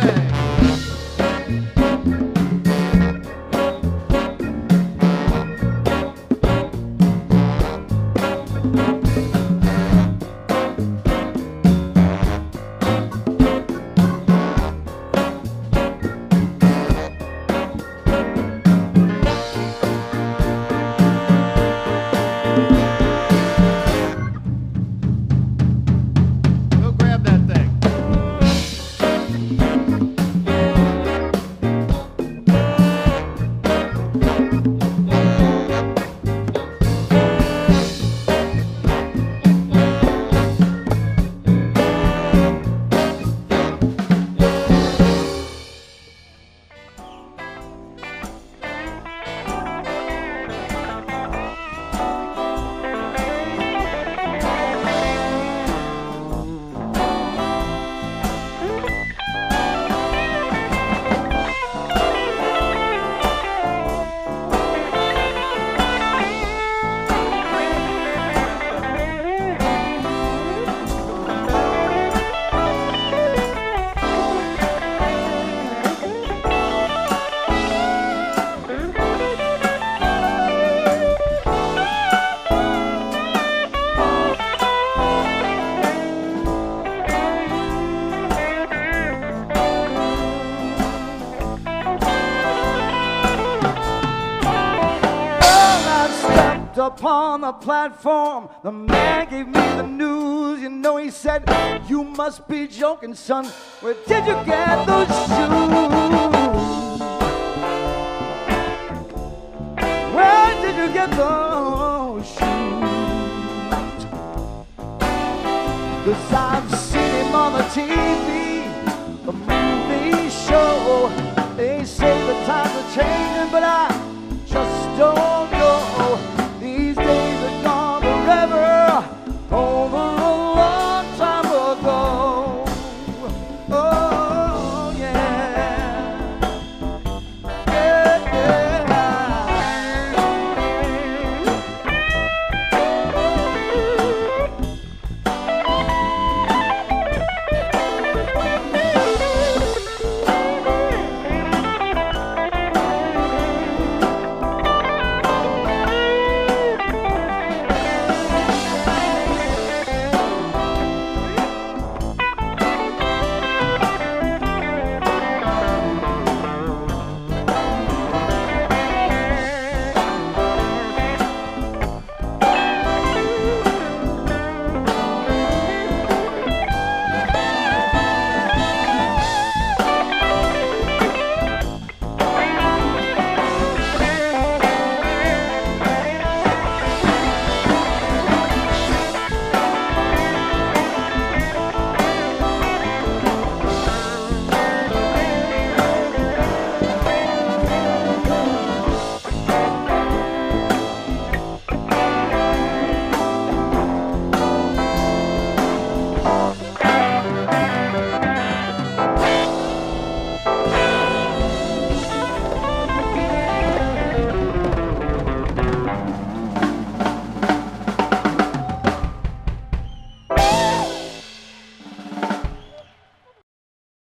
thing. Well, stepped upon the platform. The man gave me the news. You know, he said, You must be joking, son. Where did you get those shoes? Where did you get those shoes? Cause I've seen him on the TV, the movie show. They say the times are changing, but I